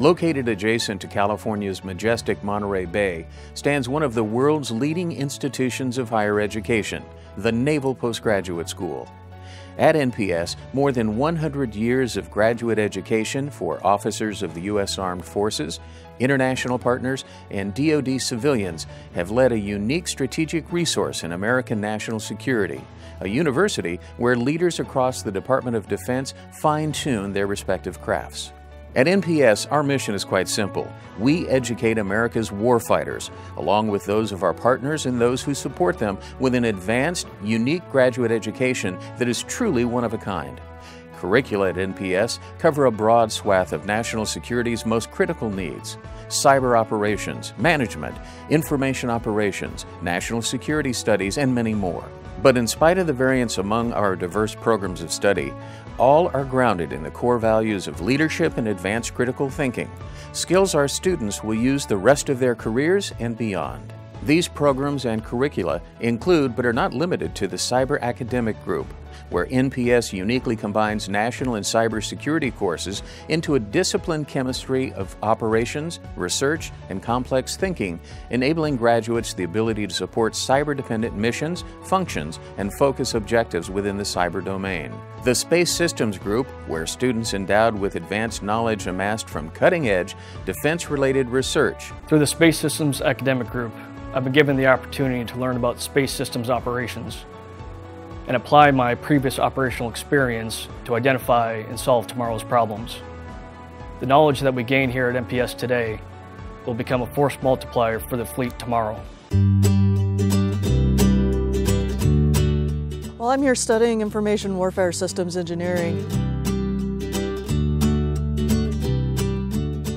Located adjacent to California's majestic Monterey Bay stands one of the world's leading institutions of higher education, the Naval Postgraduate School. At NPS, more than 100 years of graduate education for officers of the U.S. Armed Forces, international partners, and DoD civilians have led a unique strategic resource in American national security, a university where leaders across the Department of Defense fine tune their respective crafts. At NPS, our mission is quite simple. We educate America's warfighters, along with those of our partners and those who support them, with an advanced, unique graduate education that is truly one of a kind. Curricula at NPS cover a broad swath of national security's most critical needs cyber operations, management, information operations, national security studies, and many more. But in spite of the variance among our diverse programs of study, all are grounded in the core values of leadership and advanced critical thinking, skills our students will use the rest of their careers and beyond. These programs and curricula include but are not limited to the Cyber Academic Group, where NPS uniquely combines national and cybersecurity courses into a disciplined chemistry of operations, research, and complex thinking, enabling graduates the ability to support cyber dependent missions, functions, and focus objectives within the cyber domain. The Space Systems Group, where students endowed with advanced knowledge amassed from cutting edge, defense related research. Through the Space Systems Academic Group, I've been given the opportunity to learn about space systems operations and apply my previous operational experience to identify and solve tomorrow's problems. The knowledge that we gain here at NPS today will become a force multiplier for the fleet tomorrow. Well, I'm here studying information warfare systems engineering.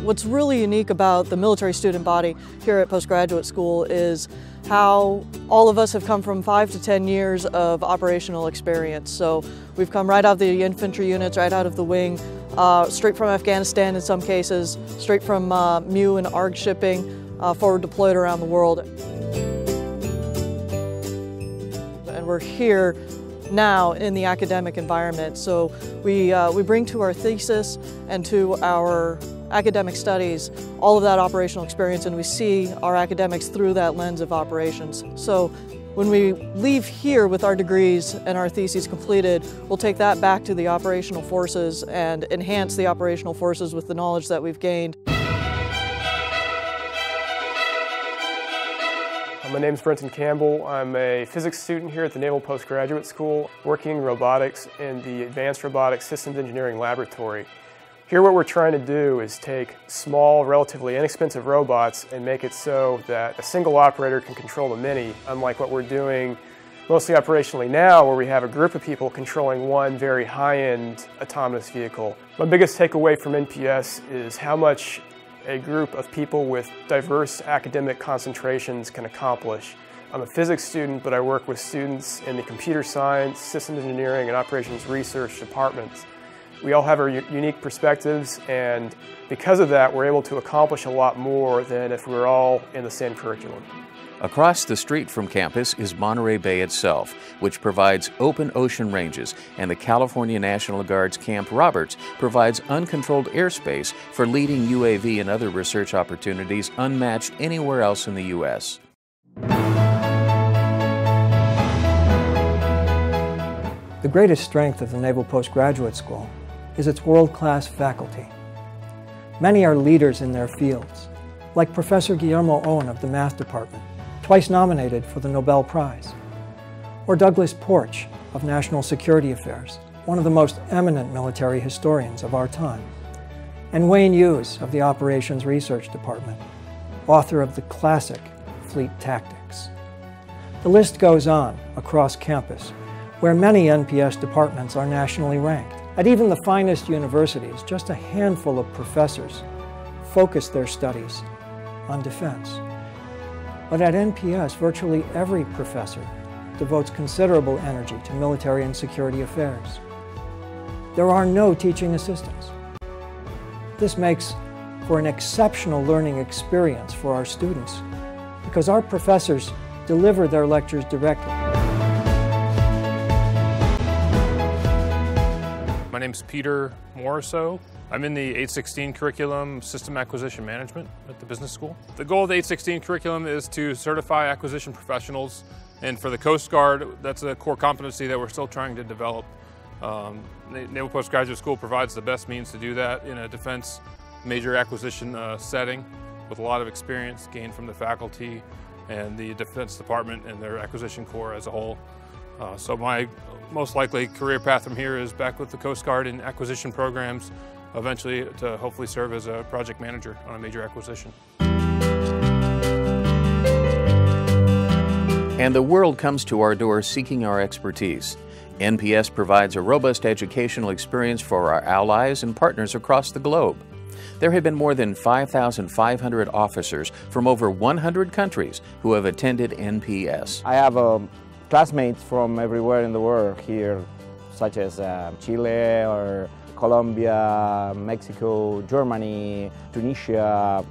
What's really unique about the military student body here at postgraduate school is how all of us have come from five to 10 years of operational experience. So we've come right out of the infantry units, right out of the wing, uh, straight from Afghanistan in some cases, straight from uh, MEU and ARG shipping, uh, forward deployed around the world. And we're here now in the academic environment. So we, uh, we bring to our thesis and to our academic studies all of that operational experience and we see our academics through that lens of operations. So when we leave here with our degrees and our theses completed, we'll take that back to the operational forces and enhance the operational forces with the knowledge that we've gained. Uh, my name is Brenton Campbell. I'm a physics student here at the Naval Postgraduate School, working in robotics in the Advanced Robotics Systems Engineering Laboratory. Here what we're trying to do is take small, relatively inexpensive robots and make it so that a single operator can control the many, unlike what we're doing mostly operationally now where we have a group of people controlling one very high-end autonomous vehicle. My biggest takeaway from NPS is how much a group of people with diverse academic concentrations can accomplish. I'm a physics student, but I work with students in the computer science, systems engineering, and operations research departments. We all have our unique perspectives and because of that we're able to accomplish a lot more than if we were all in the same curriculum. Across the street from campus is Monterey Bay itself, which provides open ocean ranges, and the California National Guard's Camp Roberts provides uncontrolled airspace for leading UAV and other research opportunities unmatched anywhere else in the U.S. The greatest strength of the Naval Postgraduate School is its world-class faculty. Many are leaders in their fields, like Professor Guillermo Owen of the Math Department, twice nominated for the Nobel Prize, or Douglas Porch of National Security Affairs, one of the most eminent military historians of our time, and Wayne Hughes of the Operations Research Department, author of the classic Fleet Tactics. The list goes on across campus, where many NPS departments are nationally ranked. At even the finest universities, just a handful of professors focus their studies on defense. But at NPS, virtually every professor devotes considerable energy to military and security affairs. There are no teaching assistants. This makes for an exceptional learning experience for our students because our professors deliver their lectures directly. My name is Peter Moriso. I'm in the 816 curriculum, System Acquisition Management at the business school. The goal of the 816 curriculum is to certify acquisition professionals, and for the Coast Guard, that's a core competency that we're still trying to develop. Um, Naval Postgraduate School provides the best means to do that in a defense major acquisition uh, setting with a lot of experience gained from the faculty and the Defense Department and their acquisition corps as a whole. Uh, so my most likely career path from here is back with the Coast Guard in acquisition programs, eventually to hopefully serve as a project manager on a major acquisition. And the world comes to our door seeking our expertise. NPS provides a robust educational experience for our allies and partners across the globe. There have been more than 5,500 officers from over 100 countries who have attended NPS. I have um, classmates from everywhere in the world here, such as uh, Chile or Colombia, Mexico, Germany, Tunisia.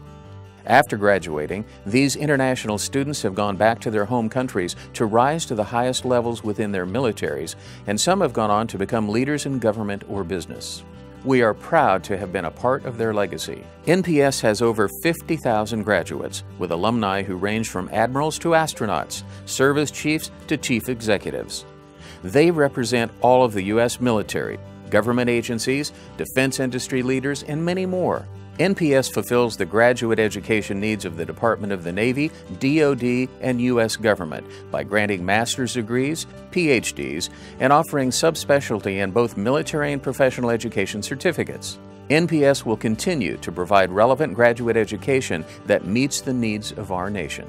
After graduating, these international students have gone back to their home countries to rise to the highest levels within their militaries, and some have gone on to become leaders in government or business. We are proud to have been a part of their legacy. NPS has over 50,000 graduates, with alumni who range from admirals to astronauts, service chiefs to chief executives. They represent all of the U.S. military, government agencies, defense industry leaders, and many more. NPS fulfills the graduate education needs of the Department of the Navy, DoD, and U.S. government by granting master's degrees, PhDs, and offering subspecialty in both military and professional education certificates. NPS will continue to provide relevant graduate education that meets the needs of our nation.